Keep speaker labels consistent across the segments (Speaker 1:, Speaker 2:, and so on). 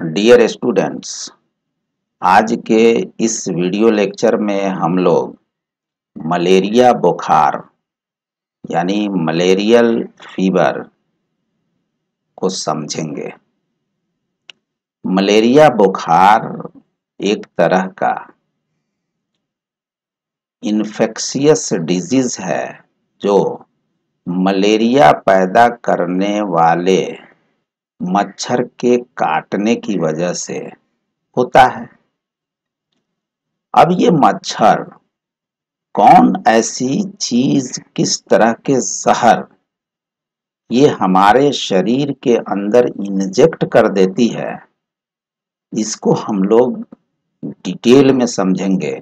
Speaker 1: Dear students आज के इस वीडियो लेक्चर में हम लोग मलेरिया बुखार, यानी मलेरियल फीवर को समझेंगे। मलेरिया बुखार एक तरह का इन्फेक्शियस डिज़ीज़ है, जो मलेरिया पैदा करने वाले मच्छर के काटने की वजह से होता है। अब ये मच्छर कौन ऐसी चीज़, किस तरह के जहर, ये हमारे शरीर के अंदर इंजेक्ट कर देती है, इसको हम लोग डिटेल में समझेंगे,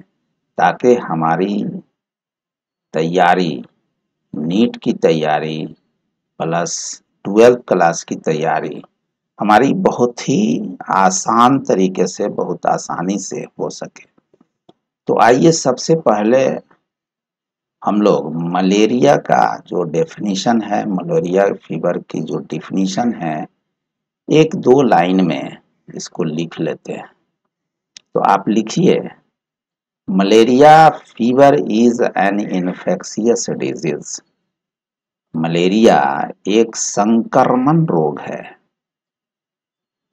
Speaker 1: ताकि हमारी तैयारी, नीट की तैयारी प्लस ट्वेल्थ क्लास की तैयारी हमारी बहुत ही आसान तरीके से, बहुत आसानी से हो सके। तो आइए सबसे पहले हम लोग मलेरिया का जो डेफिनेशन है, मलेरिया फीवर की जो डेफिनेशन है, एक दो लाइन में इसको लिख लेते हैं। तो आप लिखिए, malaria fever is an infectious disease malaria एक संक्रमण रोग है।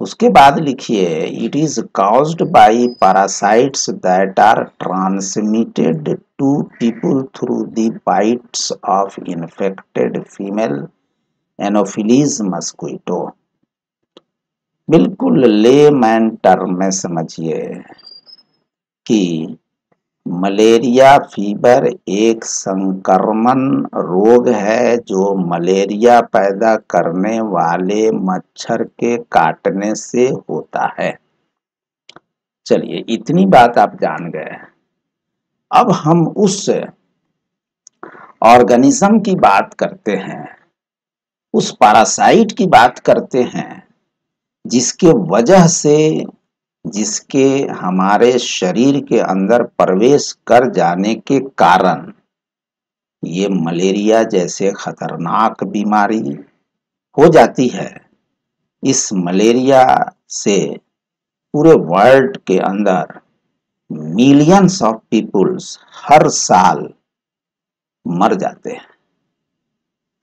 Speaker 1: उसके बाद लिखिए it is caused by parasites that are transmitted to people through the bites of infected female anopheles mosquito बिल्कुल ले मैन टर्म में समझिए कि मलेरिया, फीवर एक संक्रमण रोग है जो मलेरिया पैदा करने वाले मच्छर के काटने से होता है। चलिए, इतनी बात आप जान गए। अब हम उस ऑर्गेनिज्म की बात करते हैं। उस पैरासाइट की बात करते हैं, जिसके वजह से जिसके हमारे शरीर के अंदर प्रवेश कर जाने के कारण ये मलेरिया जैसे खतरनाक बीमारी हो जाती है। इस मलेरिया से पूरे वर्ल्ड के अंदर मिलियंस ऑफ़ पीपुल्स हर साल मर जाते हैं।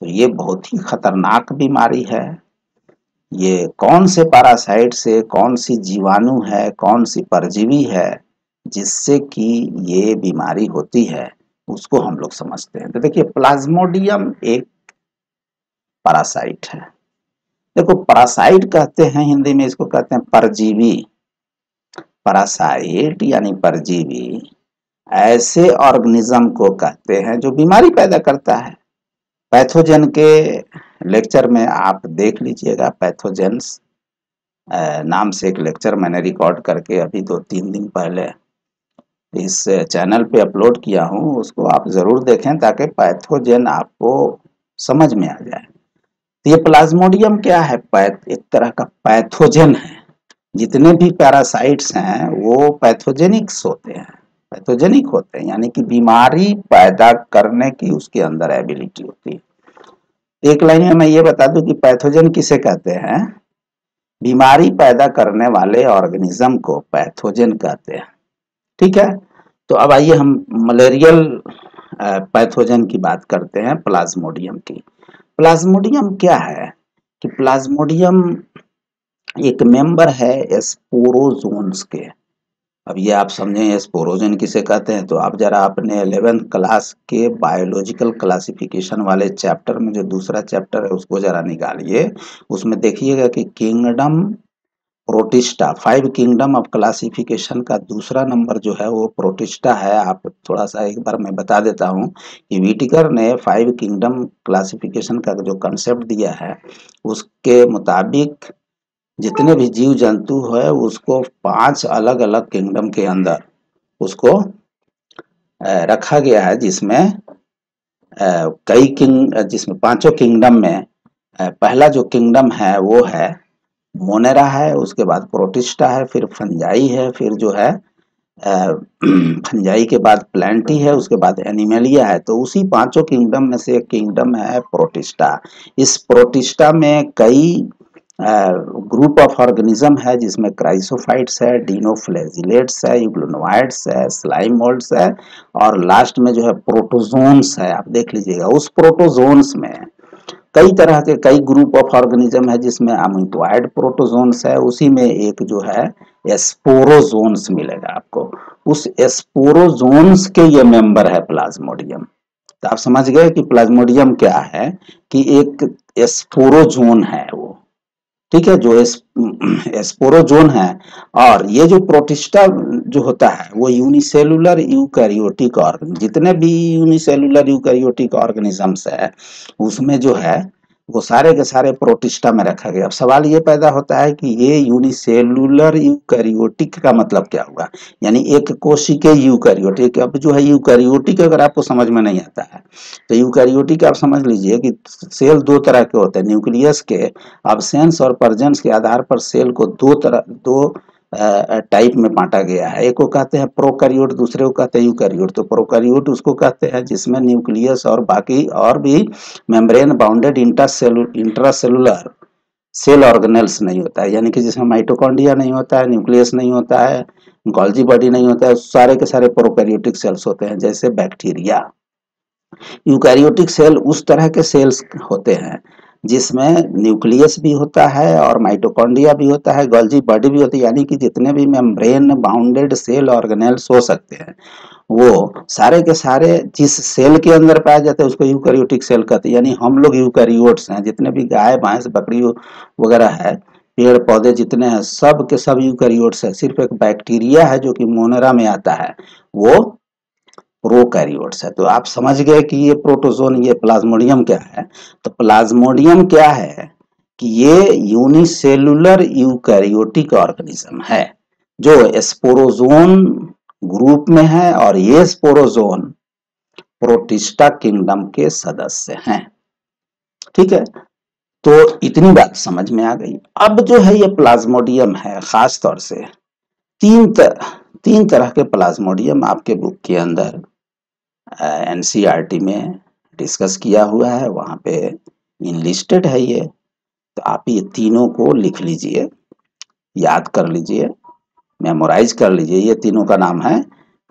Speaker 1: तो ये बहुत ही खतरनाक बीमारी है। ये कौन से पैरासाइट से कौन सी जीवाणु है, कौन सी परजीवी है, जिससे कि ये बीमारी होती है, उसको हम लोग समझते हैं। तो देखिए प्लाज्मोडियम एक पैरासाइट है। देखो पैरासाइट कहते हैं, हिंदी में इसको कहते हैं परजीवी। पैरासाइट यानी परजीवी ऐसे ऑर्गेनिज्म को कहते हैं जो बीमारी पैदा करता है। पैथोजन के लेक्चर में आप देख लीजिएगा पैथोजेंस नाम से एक लेक्चर मैंने रिकॉर्ड करके अभी दो तीन दिन पहले इस चैनल पे अपलोड किया हूँ, उसको आप ज़रूर देखें ताकि पैथोजेन आपको समझ में आ जाए। तो ये प्लाज्मोडियम क्या है? पैथ एक तरह का पैथोजेन है। जितने भी पैरासाइट्स हैं, वो पैथोजेनिक्स होते हैं। पैथोजेनिक होते हैं, यानी कि बीमारी पैदा करने की उसके अंदर एबिलिटी होती है। एक लाइन में मैं ये बता दूँ कि पैथोजन किसे कहते हैं? बीमारी पैदा करने वाले ऑर्गेनिज्म को पैथोजन कहते हैं। ठीक है? तो अब आइए हम मलेरियल पैथोजन की बात करते हैं प्लाज्मोडियम की। प्लाज्मोडियम क्या है? कि प्लाज्मोडियम एक मेंबर है स्पोरोजोन्स के। अब ये आप समझें स्पोरोजन किसे कहते हैं? तो आप जरा अपने एलेवेंथ क्लास के बायोलॉजिकल क्लासिफिकेशन वाले चैप्टर में जो दूसरा चैप्टर है, उसको जरा निकालिए। उसमें देखिएगा कि kingdom protista five kingdom of classification का दूसरा नंबर जो है, वो प्रोटिस्टा है। आप थोड़ा सा एक बार मैं बता देता हूँ कि वीटिकर ने फाइव किंगडम क्लासिफिकेशन का जो कंसेप्ट दिया है, उसके मुताबिक जितने भी जीव जंतु है, उसको पाँच अलग अलग किंगडम के अंदर उसको रखा गया है, जिसमें कई किंग, जिसमें पाँचों किंगडम में पहला जो किंगडम है, वो है मोनेरा है, उसके बाद प्रोटिस्टा है, फिर फंजाई है, फिर जो है फंजाई के बाद प्लांटी है, उसके बाद एनिमेलिया है तो उसी पाँचों किंगडम में से एक किंगडम है प्रोटिस्टा। इस प्रोटिस्टा में कई ग्रुप ऑफ़ ऑर्गेनिज्म है, जिसमें क्राइसोफाइट्स है डीनोफ्लेजिलेट्स है यूग्लोनोइड्स है स्लाइमोल्ड्स है, और लास्ट में जो है प्रोटोजोन्स है। आप देख लीजिएगा, उस प्रोटोजोन्स में कई तरह के कई ग्रुप ऑफ़ ऑर्गेनिज्म है, जिसमें अमिटोइड प्रोटोजोन्स है, उसी में एक जो है एस्पोरोजोन्स मिलेगा आपको। उस एस्पोरोजोन्स के ये मेंबर है प्लाज्मोडियम तो आप समझ गए कि प्लाज्मोडियम क्या है? कि एक एस्पोरोजोन है वो। ठीक है जो एस, एस्पोरोजोन है और ये जो प्रोटिस्टा जो होता है वो यूनिसेलुलर यूकैरियोटिक ऑर्गन जितने भी यूनिसेलुलर यूकैरियोटिक ऑर्गेनिजम्स है उसमें जो है वो सारे के सारे प्रोटिस्टा में रखा गया। अब सवाल ये पैदा होता है कि ये यूनिसेलुलर यूकैरियोटिक का मतलब क्या होगा यानी एक कोशिके यूकैरियोटिक अब जो है यूकैरियोटिक अगर आपको समझ में नहीं आता है तो यूकैरियोटिक आप समझ लीजिए कि सेल दो तरह के होते हैं न्यूक्लियस के अबसेंस और परजेंस के आधार पर सेल को दो तरह, दो टाइप में बांटा गया है। एक को कहते हैं प्रोकैरियोट, दूसरे को कहते हैं यूकैरियोट। तो प्रोकैरियोट उसको कहते हैं जिसमें न्यूक्लियस और बाकी और भी membrane bounded intracellular cell organelles नहीं होता है। यानी कि जिसमें माइटोकॉन्ड्रिया नहीं होता है, न्यूक्लियस नहीं होता है गॉल्जी बॉडी नहीं होता है, सारे के सारे प्रोकैरियोटिक सेल्स होते हैं, जैसे बैक्टीरिया। यूकैरियोटिक सेल उस तरह के सेल्स होते हैं जिसमें न्यूक्लियस भी होता है और माइटोकॉन्ड्रिया भी होता है, गॉल्जी बॉडी भी होती है, यानी कि जितने भी मेम्ब्रेन बाउंडेड सेल ऑर्गेनेल्स हो सकते हैं, वो सारे के सारे जिस सेल के अंदर पाए जाते हैं, उसको यूकैरियोटिक सेल कहते हैं। यानी हम लोग यूकैरियोट्स हैं, जितने भी गाय, भैंस, बकरी वगैरह है, पेड़, पौधे जितने हैं, सब के सब यूकैरियोट्स है। सिर्फ़ एक बैक्टीरिया है जो कि मोनेरा में आता है, वो प्रोकैरियोट्स है। तो आप समझ गए कि ये प्रोटोजोन, ये प्लाज्मोडियम क्या है? तो प्लाज्मोडियम क्या है कि ये यूनिसेलुलर यूकैरियोटिक ऑर्गेनिज्म है, जो स्पोरोजोन ग्रुप में है और ये स्पोरोजोन प्रोटिस्टा किंगडम के सदस्य हैं। ठीक है? तो इतनी बात समझ में आ गई। अब जो है ये प्लाज्मोडियम है खास तौर से तीन तरह तीन तरह के प्लाज्मोडियम आपके बुक के अंदर एनसीईआरटी में डिस्कस किया हुआ है, वहाँ पे इनलिस्टेड है ये। तो आप ये तीनों को लिख लीजिए, याद कर लीजिए मेमोराइज कर लीजिए, ये तीनों का नाम है।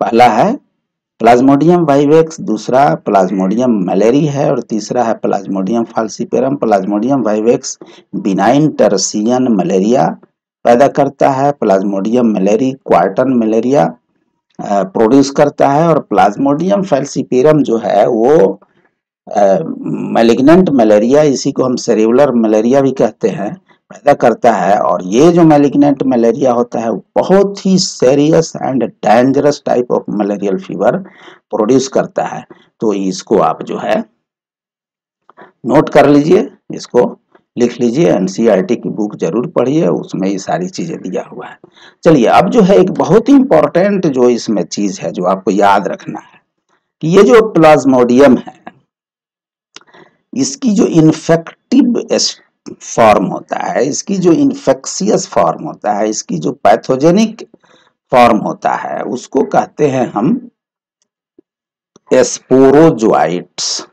Speaker 1: पहला है प्लाज्मोडियम वाइवेक्स दूसरा प्लाज्मोडियम मलेरी है और तीसरा है plasmodium falciparum plasmodium vivax benign tertian malaria पैदा करता है। Plasmodium malariae quartan malaria produce करता है और प्लाज्मोडियम फैल्सीपेरम जो है वो मेलिग्नेंट मलेरिया इसी को हम सेरिकुलर मलेरिया भी कहते हैं, पैदा करता है। और ये जो मेलिग्नेंट मलेरिया होता है बहुत ही serious and dangerous type of malarial fever produce करता है। तो इसको आप जो है नोट कर लीजिए, इसको लिख लीजिए एनसीईआरटी की बुक ज़रूर पढ़िए, उसमें ये सारी चीज़ें दिया हुआ है। चलिए, अब जो है एक बहुत ही इंपॉर्टेंट जो इसमें चीज़ है, जो आपको याद रखना है, कि ये जो प्लाज्मोडियम है, इसकी जो इन्फेक्टिव फॉर्म होता है, इसकी जो इन्फेक्सियस फॉर्म होता है, इसकी जो पैथोजेनिक फॉर्म होता है, उसको कहते हैं हम एस्पोरोजोइट्स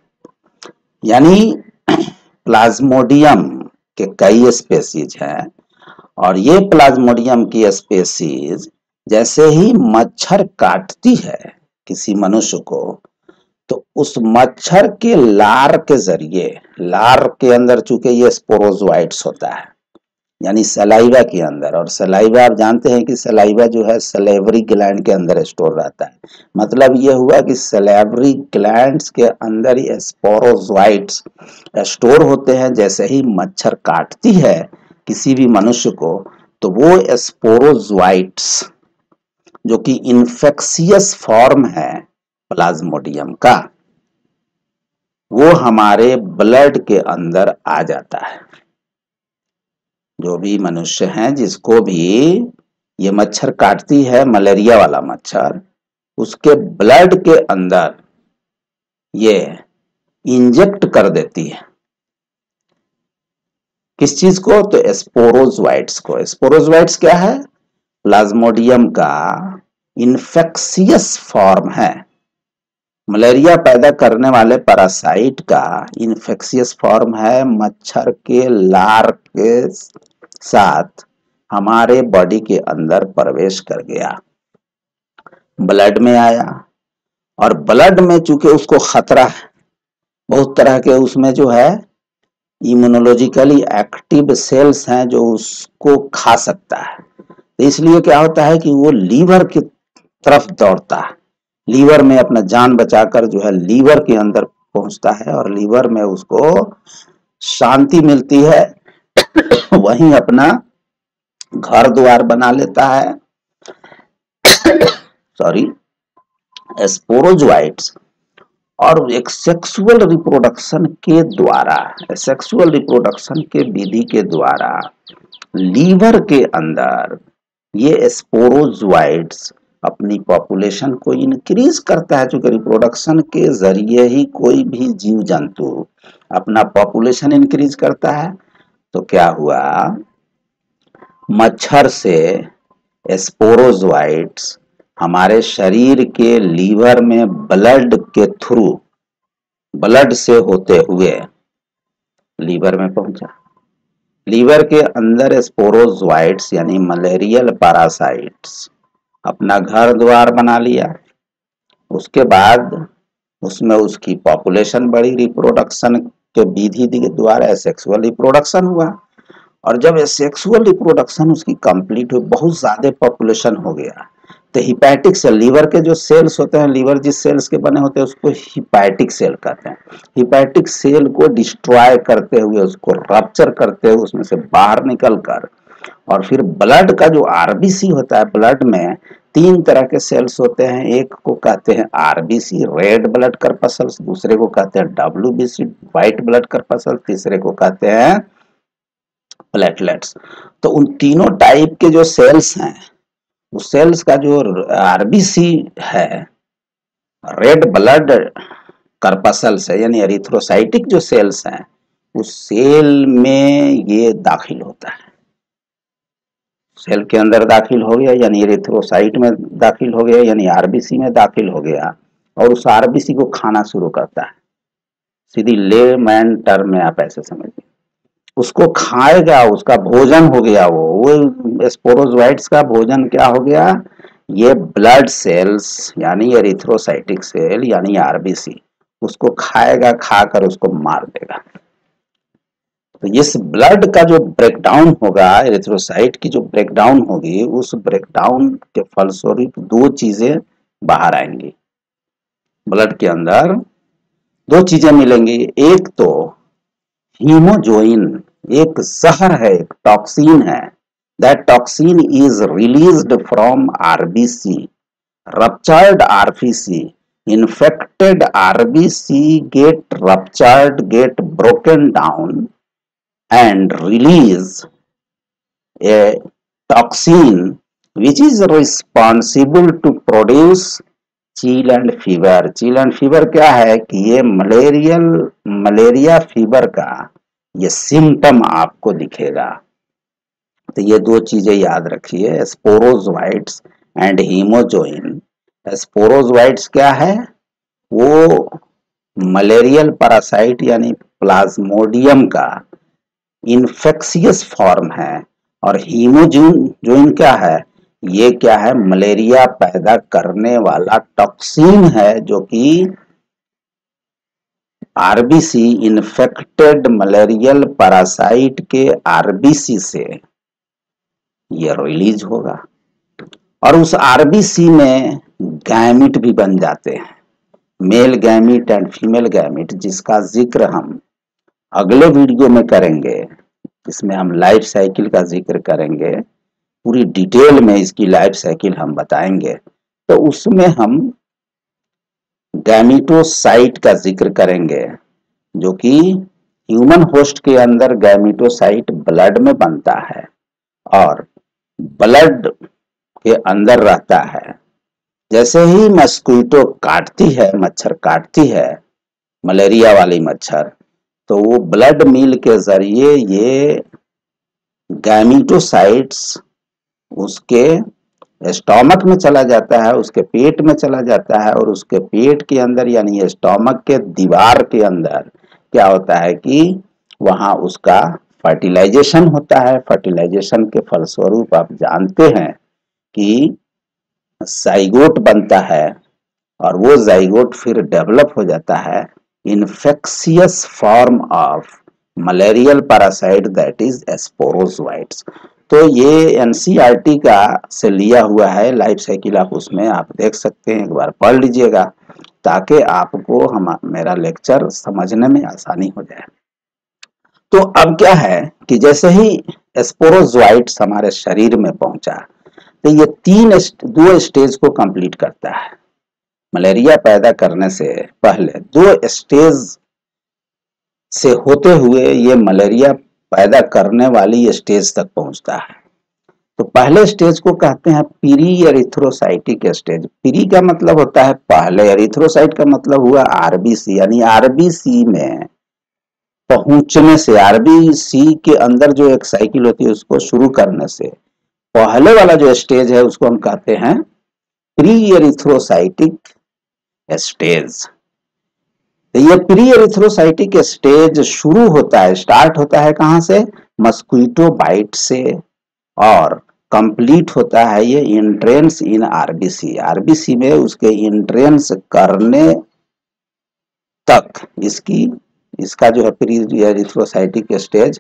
Speaker 1: यानी प्लाज्मोडियम के कई स्पेसीज हैं और ये प्लाज्मोडियम की स्पेसीज जैसे ही मच्छर काटती है किसी मनुष्य को तो उस मच्छर के लार के ज़रिए, लार के अंदर चूँकि ये स्पोरोजवाइट्स होता है यानी सलाइवा के अंदर। और सलाइवा आप जानते हैं कि सलाइवा जो है सलेवरी ग्लैंड के अंदर स्टोर रहता है। मतलब यह हुआ कि सलेवरी ग्लैंड्स के अंदर स्पोरोजोइट्स स्टोर होते हैं। जैसे ही मच्छर काटती है किसी भी मनुष्य को तो वो स्पोरोजोइट्स जो कि इन्फेक्सियस फॉर्म है प्लाज्मोडियम का, वो हमारे ब्लड के अंदर आ जाता है। जो भी मनुष्य हैं, जिसको भी ये मच्छर काटती है, मलेरिया वाला मच्छर, उसके ब्लड के अंदर ये इंजेक्ट कर देती है। किस चीज़ को? तो स्पोरोजवाइट्स को। स्पोरोजवाइट्स क्या है? प्लाज्मोडियम का इन्फेक्सियस फॉर्म है। मलेरिया पैदा करने वाले पैरासाइट का इन्फेक्शियस फॉर्म है मच्छर के लार के साथ हमारे बॉडी के अंदर प्रवेश कर गया। ब्लड में आया और ब्लड में चूँकि उसको खतरा है, बहुत तरह के उसमें जो है इम्यूनोलॉजिकली एक्टिव सेल्स हैं जो उसको खा सकता है। तो इसलिए क्या होता है कि वो लीवर की तरफ़ दौड़ता है। लीवर में अपना जान बचाकर जो है लीवर के अंदर पहुँचता है और लीवर में उसको शांति मिलती है। वहीं अपना घर द्वार बना लेता है। सॉरी स्पोरोजोइट्स और एक सेक्सुअल रिप्रोडक्शन के द्वारा सेक्सुअल रिप्रोडक्शन के विधि के द्वारा लीवर के अंदर ये स्पोरोजोइट्स अपनी पॉपुलेशन को इंक्रीज करता है, क्योंकि रिप्रोडक्शन के ज़रिए ही कोई भी जीव जंतु अपना पॉपुलेशन इंक्रीज करता है। तो क्या हुआ? मच्छर से स्पोरोजोइट्स हमारे शरीर के लीवर में ब्लड के थ्रू ब्लड से होते हुए लीवर में पहुँचा। लीवर के अंदर स्पोरोजोइट्स यानी मलेरियल पैरासाइट्स अपना घर द्वार बना लिया। उसके बाद उसमें उसकी पॉपुलेशन बढ़ी रिप्रोडक्शन के विधि द्वारा सेक्सुअल रिप्रोडक्शन हुआ। और जब सेक्सुअल रिप्रोडक्शन उसकी कंप्लीट हुई, बहुत ज़्यादा पॉपुलेशन हो गया। तो हिपैटिक सेल लीवर के जो सेल्स होते हैं लीवर जिस सेल्स के बने होते हैं, उसको हिपैटिक सेल कहते हैं। हिपैटिक सेल को डिस्ट्रॉय करते हुए, उसको रप्चर करते हुए उसमें से बाहर निकल कर और फिर ब्लड का जो आरबीसी होता है ब्लड में तीन तरह के सेल्स होते हैं। एक को कहते हैं आरबीसी रेड ब्लड करपसल्स दूसरे को कहते हैं डब्ल्यूबीसी व्हाइट ब्लड करपसल्स तीसरे को कहते हैं प्लेटलेट्स तो उन तीनों टाइप के जो सेल्स हैं, उस सेल्स का जो आरबीसी है रेड ब्लड करपसल्स है, यानी एरिथ्रोसाइटिक जो सेल्स हैं, उस सेल में ये दाखिल होता है। सेल के अंदर दाखिल हो गया, यानी एरिथ्रोसाइट में दाखिल हो गया, यानी आरबीसी में दाखिल हो गया, और उस आरबीसी को खाना शुरू करता है। सीधी ले मैन टर्म में आप ऐसे समझिए उसको खाएगा उसका भोजन हो गया, वो वो स्पोरोजोइट्स का भोजन क्या हो गया? ये ब्लड सेल्स यानी एरिथ्रोसाइटिक सेल यानी आरबीसी उसको खाएगा, खाकर उसको मार देगा। तो इस ब्लड का जो ब्रेकडाउन होगा एरिथ्रोसाइट की जो ब्रेकडाउन होगी उस ब्रेकडाउन के फलस्वरूप दो चीज़ें बाहर आएँगी। ब्लड के अंदर दो चीज़ें मिलेंगी। एक तो हीमोजोइन एक जहर है एक टॉक्सिन है। That toxin is released from RBC ruptured RBC infected RBC get ruptured, get broken down and release a toxin which is responsible to produce chill and fever chill and fever क्या है कि ये malarial malaria fever का ये symptom आपको दिखेगा। तो ये दो चीज़ें याद रखिए स्पोरोजवाइट्स एंड हीमोजोइन स्पोरोजवाइट्स क्या है? वो मलेरियल पैरासाइट यानी प्लाज्मोडियम का इन्फेक्सियस फॉर्म है और हीमोजून इनका है? ये क्या है? मलेरिया पैदा करने वाला टॉक्सिन है जो कि आरबीसी, इन्फेक्टेड मलेरियल पैरासाइट के आरबीसी से ये रिलीज़ होगा। और उस आरबीसी में गैमिट भी बन जाते हैं। Male gamete and female gamete जिसका ज़िक्र हम अगले वीडियो में करेंगे। इसमें हम लाइफ साइकिल का ज़िक्र करेंगे। पूरी डिटेल में इसकी लाइफ साइकिल हम बताएँगे। तो उसमें हम गैमिटोसाइट का ज़िक्र करेंगे, जो कि ह्यूमन होस्ट के अंदर गैमिटोसाइट ब्लड में बनता है और ब्लड के अंदर रहता है। जैसे ही मस्क्वीटो काटती है, मच्छर काटती है मलेरिया वाली मच्छर तो वो ब्लड मिल के ज़रिए ये गैमिटोसाइट्स उसके स्टोमक में चला जाता है, उसके पेट में चला जाता है और उसके पेट के अंदर, यानी स्टोमक के दीवार के अंदर क्या होता है कि वहाँ उसका फर्टिलाइजेशन होता है। फर्टिलाइजेशन के फलस्वरूप आप जानते हैं कि साइगोट बनता है और वो जाइगोट फिर डेवलप हो जाता है। Infectious form of malarial parasite that is sporozoites तो ये एनसीईआरटी का से लिया हुआ है लाइफ साइकिल आप उसमें आप देख सकते हैं, एक बार पढ़ लीजिएगा, ताकि आपको हम, मेरा लेक्चर समझने में आसानी हो जाए। तो अब क्या है कि जैसे ही एस्पोरोजोइट्स हमारे शरीर में पहुँचा तो ये तीन दो स्टेज को कंप्लीट करता है। मलेरिया पैदा करने से पहले दो स्टेज से होते हुए ये मलेरिया पैदा करने वाली स्टेज तक पहुँचता है। तो पहले स्टेज को कहते हैं पीरी एरिथ्रोसाइटिक स्टेज। पीरी का मतलब होता है पहले, एरिथ्रोसाइट का मतलब हुआ आरबीसी, यानी आरबीसी में पहुँचने से, आरबीसी के अंदर जो एक साइकिल होती है उसको शुरू करने से पहले वाला जो स्टेज है उसको हम कहते हैं प्री एरिथ्रोसाइटिक स्टेज तो ये प्री एरिथ्रोसाइटिक स्टेज शुरू होता है स्टार्ट होता है कहाँ से? मस्क्वीटो बाइट से और कंप्लीट होता है ये इंट्रेंस इन आरबीसी आरबीसी में उसके इंट्रेंस करने तक इसकी, इसका जो है प्री एरिथ्रोसाइटिक स्टेज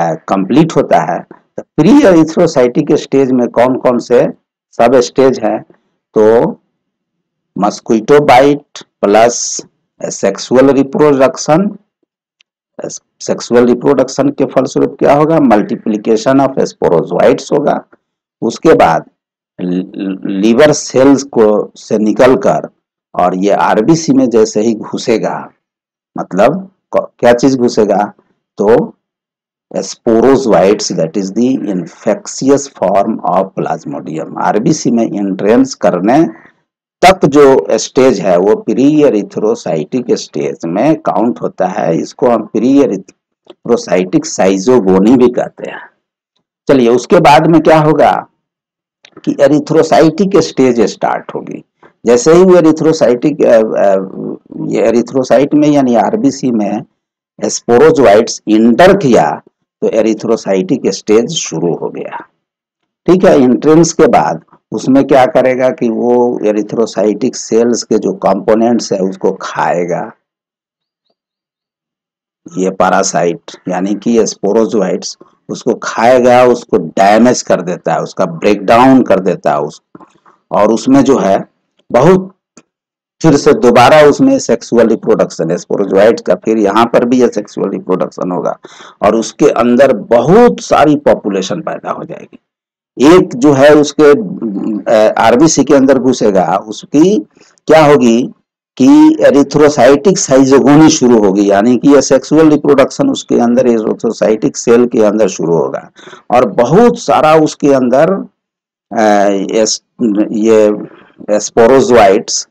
Speaker 1: कंप्लीट होता है। तो प्री एरिथ्रोसाइटिक स्टेज में कौन कौन से सब स्टेज है? तो mosquito bite plus sexual reproduction sexual reproduction के फलस्वरूप क्या होगा? मल्टीप्लीकेशन ऑफ़ स्पोरोजोइट्स होगा। उसके बाद लीवर सेल्स को से निकलकर और ये आरबीसी में जैसे ही घुसेगा मतलब क्या चीज़ घुसेगा? तो sporozoites that is the infectious form of plasmodium RBC में इंट्रेंस करने तक जो स्टेज है, वो प्री एरिथ्रोसाइटिक स्टेज में काउंट होता है। इसको हम प्री साइजोगोनी भी कहते हैं। चलिए, उसके बाद में क्या होगा कि एरिथ्रोसाइटिक स्टेज स्टार्ट होगी। जैसे ही वो एरिथ्रोसाइटिक ये एरिथ्रोसाइट में यानी आरबीसी में स्पोरोजोइट्स इंटर किया तो एरिथ्रोसाइटिक स्टेज शुरू हो गया। ठीक है इंट्रेंस के बाद उसमें क्या करेगा कि वो एरिथ्रोसाइटिक सेल्स के जो कंपोनेंट्स है, उसको खाएगा। ये पैरासाइट यानी कि स्पोरोजोइट्स उसको खाएगा, उसको डैमेज कर देता है, उसका ब्रेकडाउन कर देता है, उस, और उसमें जो है, बहुत फिर से दोबारा उसमें सेक्सुअल रिप्रोडक्शन स्पोरोजोइट्स का फिर यहाँ पर भी ये सेक्सुअल रिप्रोडक्शन होगा, और उसके अंदर बहुत सारी पॉपुलेशन पैदा हो जाएगी। एक जो है उसके आरबीसी के अंदर घुसेगा, उसकी क्या होगी कि एरिथ्रोसाइटिक साइजोगोनी शुरू होगी, यानी कि यह सेक्सुअल रिप्रोडक्शन उसके अंदर एरिथ्रोसाइटिक सेल के अंदर शुरू होगा। और बहुत सारा उसके अंदर ये स्पोरोजोइट्स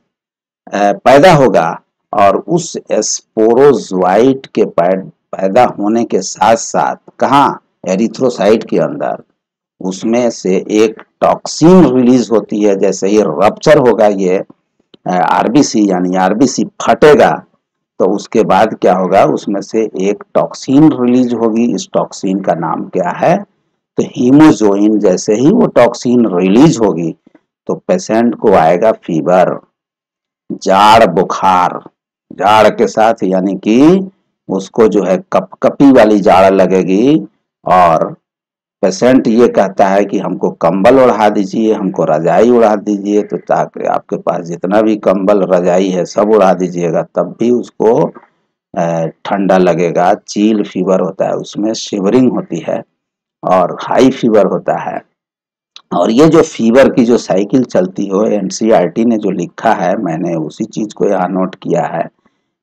Speaker 1: पैदा होगा। और उस स्पोरोजोइट के पैदा होने के साथ साथ कहा? एरिथ्रोसाइट के अंदर। उसमें से एक टॉक्सिन रिलीज़ होती है, जैसे ये रप्चर होगा, ये आरबीसी यानी आरबीसी फटेगा तो उसके बाद क्या होगा, उसमें से एक टॉक्सिन रिलीज़ होगी। इस टॉक्सिन का नाम क्या है? तो हीमोजोइन जैसे ही वो टॉक्सिन रिलीज़ होगी तो पेशेंट को आएगा फीवर जाड़ बुखार। जाड़ के साथ यानी कि उसको जो है कपकपी वाली जाड़ लगेगी और पेशेंट ये कहता है कि हमको कंबल ओढ़ा दीजिए, हमको रजाई उड़ा दीजिए तो ताकि आपके पास जितना भी कंबल, रजाई है, सब उड़ा दीजिएगा, तब भी उसको ठंडा लगेगा, चील फीवर होता है, उसमें शिवरिंग होती है और हाई फीवर होता है। और ये जो फीवर की जो साइकिल चलती हो एनसीईआरटी ने जो लिखा है, मैंने उसी चीज़ को यहाँ नोट किया है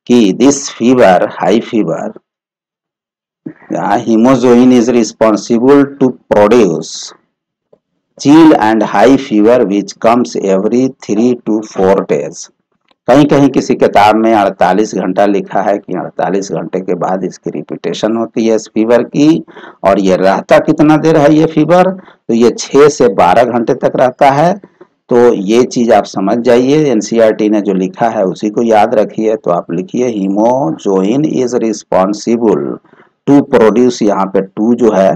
Speaker 1: कि this fever, high fever hemozoin is responsible to produce chill and high fever, which comes every three to four days. कहीं कहीं किसी किताब में 48 घंटा लिखा है कि 48 घंटे के बाद इसकी रिपीटेशन होती है इस फीवर की, और ये रहता कितना देर है ये फीवर तो ये 6 से 12 घंटे तक रहता है। तो ये चीज़ आप समझ जाइए एनसीईआरटी ने जो लिखा है उसी को याद रखिए। तो आप लिखिए hemozoin is responsible to produce यहाँ पे टू जो है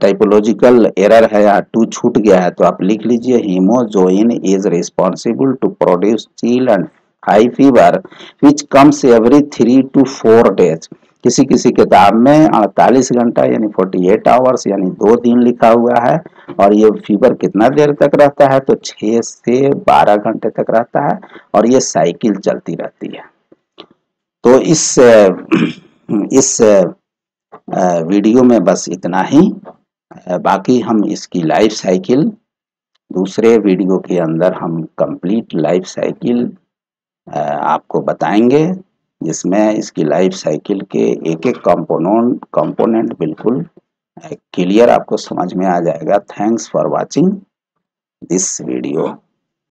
Speaker 1: टाइपोलॉजिकल एरर है यहाँ टू छूट गया है तो आप लिख लीजिए hemozoin is responsible to produce chill and high fever which comes every three to four days किसी किसी किताब में 48 घंटा यानी 48 आवर्स यानी दो दिन लिखा हुआ है, और ये फीवर कितना देर तक रहता है तो 6 से 12 घंटे तक रहता है, और ये साइकिल चलती रहती है। तो इस इस वीडियो में बस इतना ही। बाकी हम इसकी लाइफ साइकिल, दूसरे वीडियो के अंदर हम कंप्लीट लाइफ साइकिल आपको बताएँगे, जिसमें इसकी लाइफ साइकिल के एक एक कंपोनेंट कंपोनेंट बिल्कुल क्लियर आपको समझ में आ जाएगा। Thanks for watching this video.